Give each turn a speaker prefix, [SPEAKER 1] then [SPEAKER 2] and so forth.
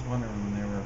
[SPEAKER 1] was wondering when they were